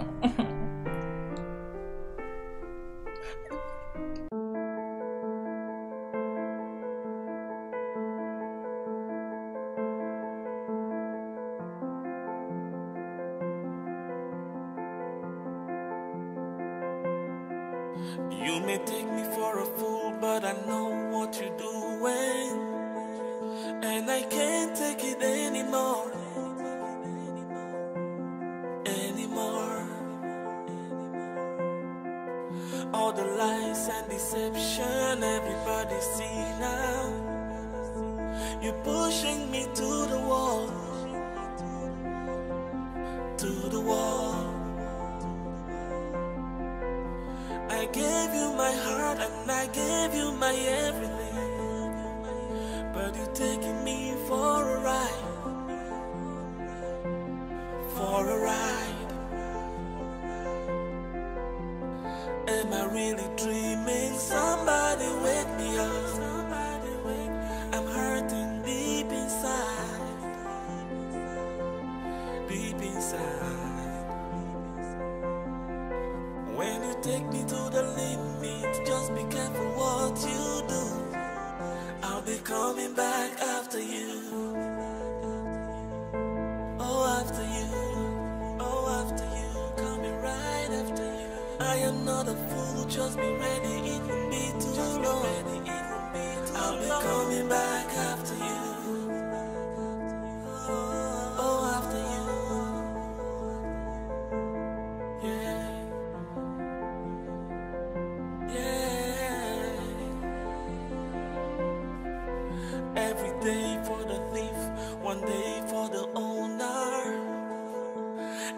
[SPEAKER 5] Every day for the thief, one day for the owner.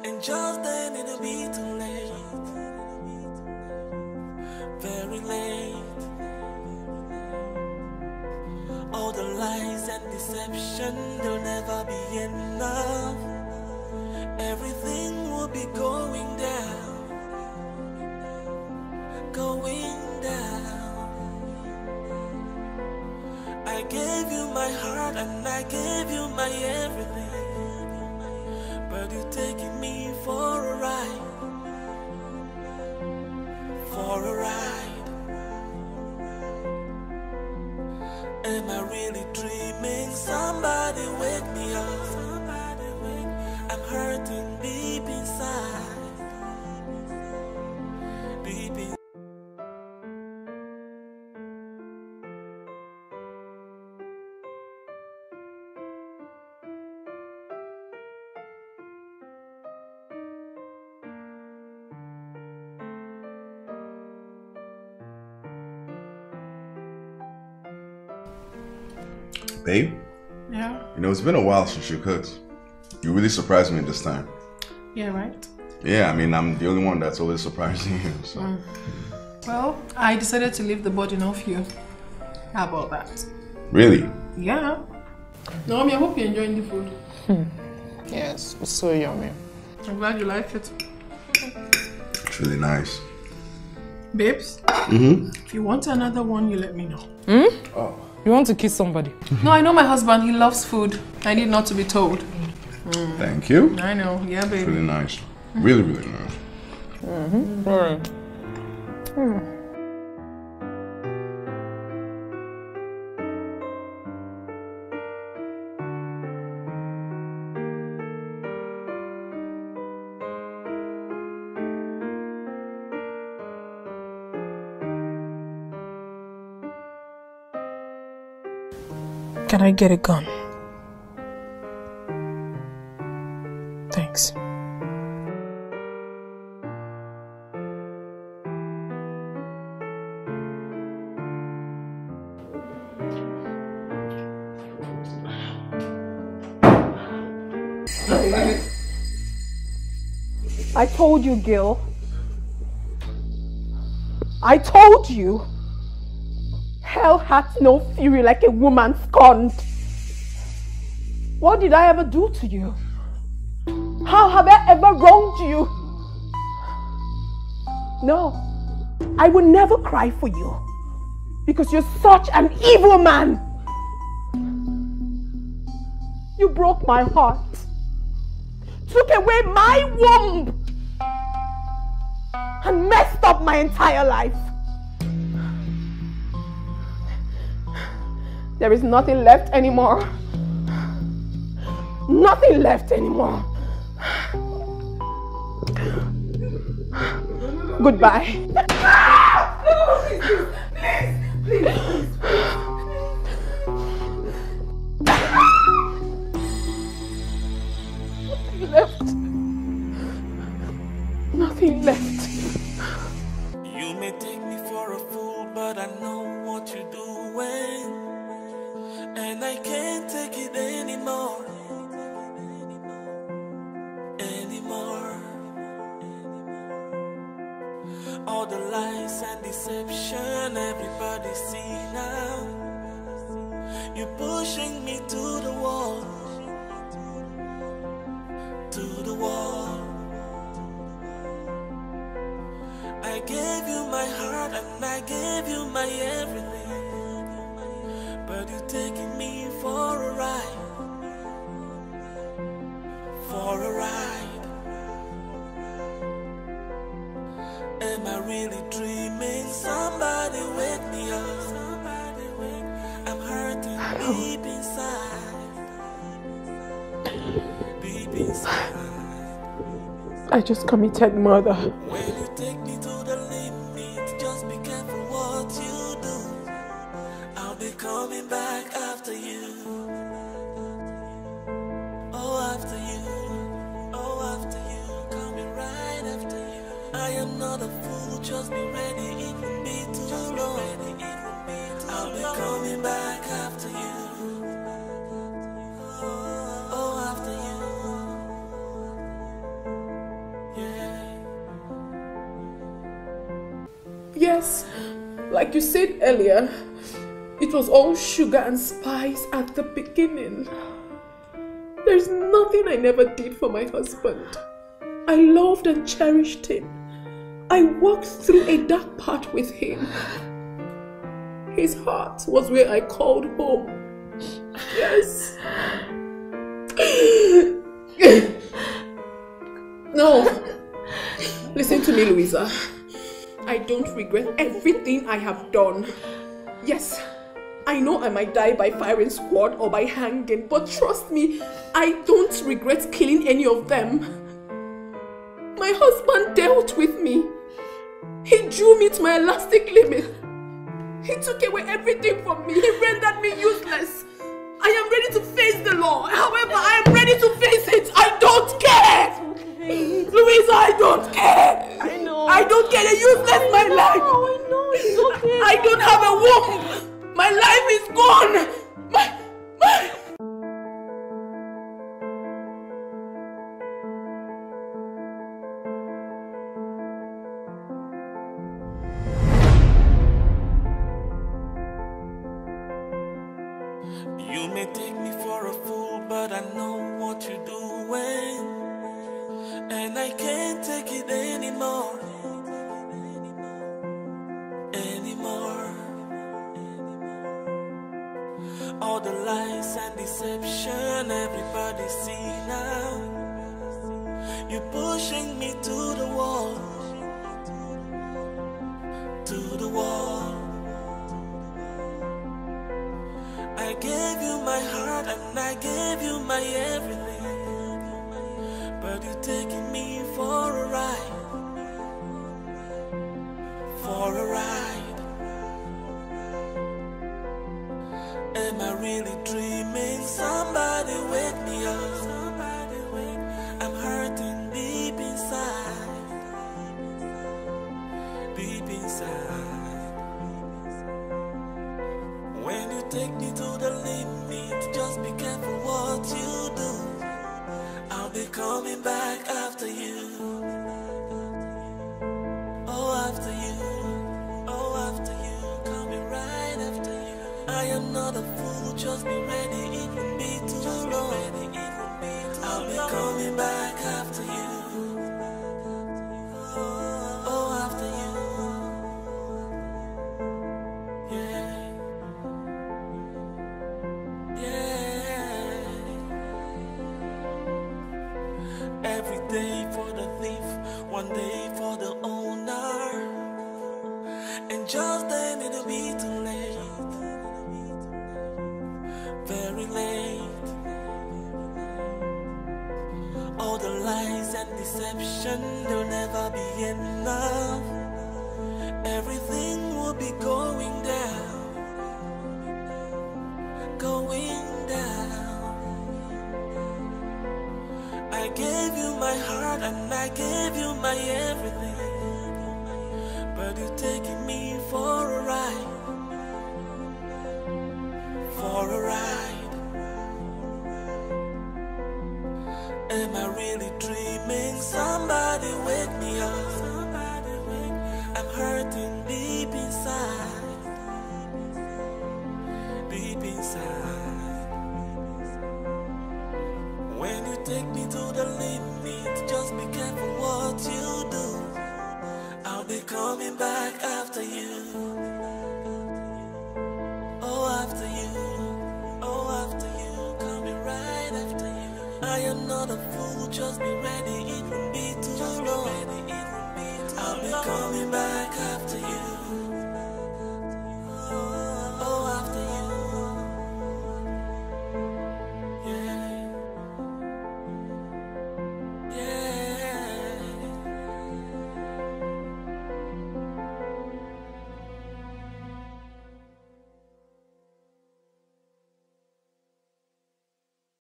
[SPEAKER 5] And just then it'll be too late. Very late. All the lies and deception, they'll never be enough. Everything will be going down and I give you my everything.
[SPEAKER 9] Babe,
[SPEAKER 4] Yeah.
[SPEAKER 9] you know, it's been a while since you cooked. You really surprised me this time.
[SPEAKER 4] Yeah, right.
[SPEAKER 9] Yeah, I mean, I'm the only one that's always surprising you, [laughs] so.
[SPEAKER 4] Mm. Well, I decided to leave the burden off you. How about that?
[SPEAKER 9] Really?
[SPEAKER 4] Yeah. Naomi, I hope you're enjoying the food.
[SPEAKER 11] Yes, it's so yummy.
[SPEAKER 4] I'm glad you like it.
[SPEAKER 9] It's really nice.
[SPEAKER 4] Babes,
[SPEAKER 9] Mm-hmm.
[SPEAKER 4] if you want another one, you let me know.
[SPEAKER 11] Hmm? You want to kiss somebody?
[SPEAKER 4] No, I know my husband. He loves food. I need not to be told. Mm.
[SPEAKER 9] Thank you.
[SPEAKER 4] I know. Yeah,
[SPEAKER 9] It's
[SPEAKER 4] baby.
[SPEAKER 9] really nice. Really, really nice.
[SPEAKER 11] Mm-hmm. Alright.
[SPEAKER 4] Can I get a gun? Thanks. I told you, Gil. I told you. Hath no fury like a woman scorned. What did I ever do to you? How have I ever wronged you? No, I will never cry for you because you're such an evil man. You broke my heart, took away my womb, and messed up my entire life. There is nothing left anymore. Nothing left anymore. Goodbye.
[SPEAKER 5] Deception everybody see now. You're pushing me to the wall. To the wall. I gave you my heart and I gave you my everything. But you're taking me for a ride. For a ride. Am I really dreaming? Somebody wake me up. Somebody wake. I'm hurting deep inside. Deep inside.
[SPEAKER 4] I just committed murder.
[SPEAKER 5] You
[SPEAKER 4] said earlier, it was all sugar and spice at the beginning. There's nothing I never did for my husband. I loved and cherished him. I walked through a dark path with him. His heart was where I called home. Yes. [laughs] no. Listen to me, Louisa. I don't regret everything I have done. Yes, I know I might die by firing squad or by hanging, but trust me, I don't regret killing any of them. My husband dealt with me. He drew me to my elastic limit. He took away everything from me. He rendered me useless. I am ready to face the law. However, I am ready to face it. I don't care. Louisa, I don't care. I know. I don't care. They useless my life. I know. It's okay. I don't have a womb. My life is gone. My, my.